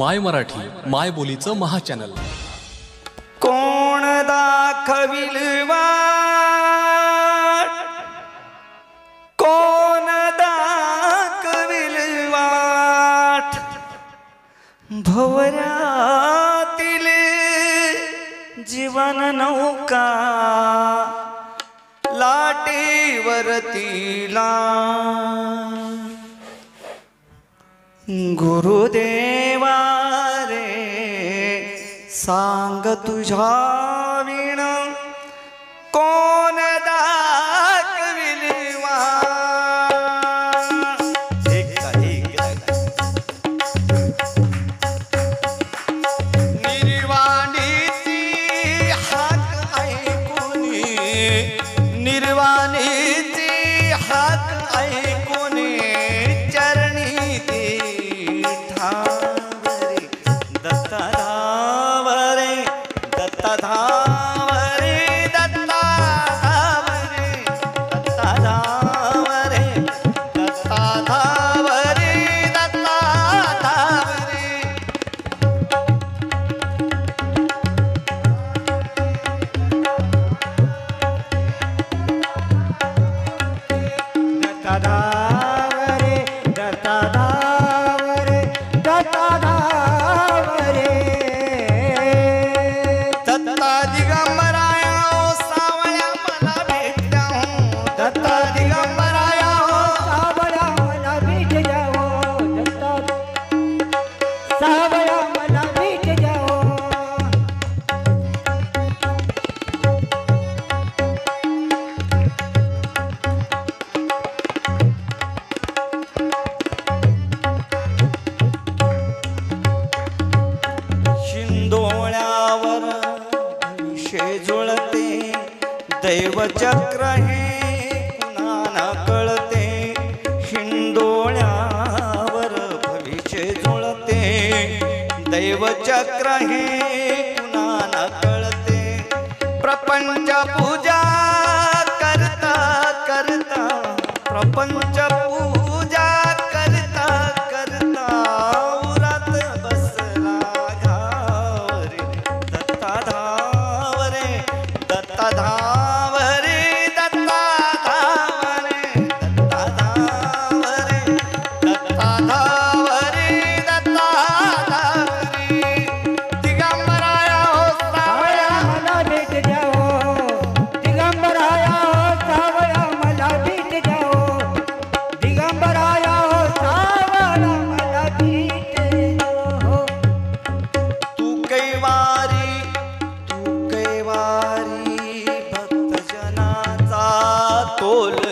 माय मराठी माय बोलीचं महाचॅनल. कोण दाखविल कोण दाखविल वाट? जीवन नौका लाटेवरतीला. गुरुदेव सांग तुझा दैव चक्र हे कुणाला कळते? हिंडोळ्यावर भविष्य जुळते. दैवचक्र हे कुणाला कळते? प्रपंच पूजा करता करता प्रपंच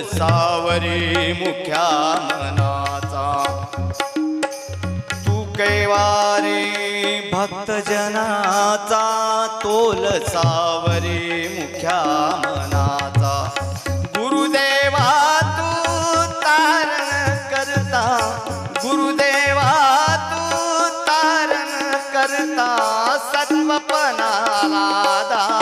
सावरी मुख्या मनाचा तू कैवारी भक्तजनाचा तोल सावरी मुख्या मनाचा गुरुदेवा तू तारण करता। गुरुदेवा तू तारण करता। सत्वपणाला दा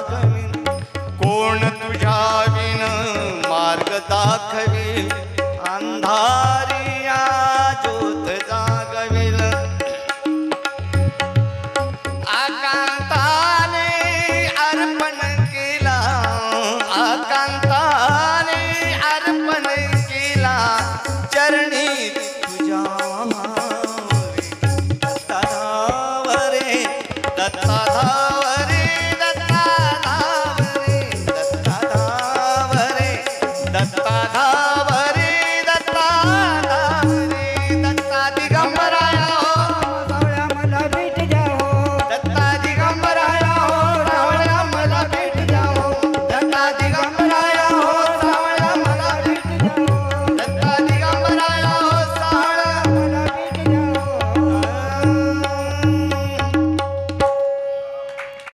दाखवी अंधारी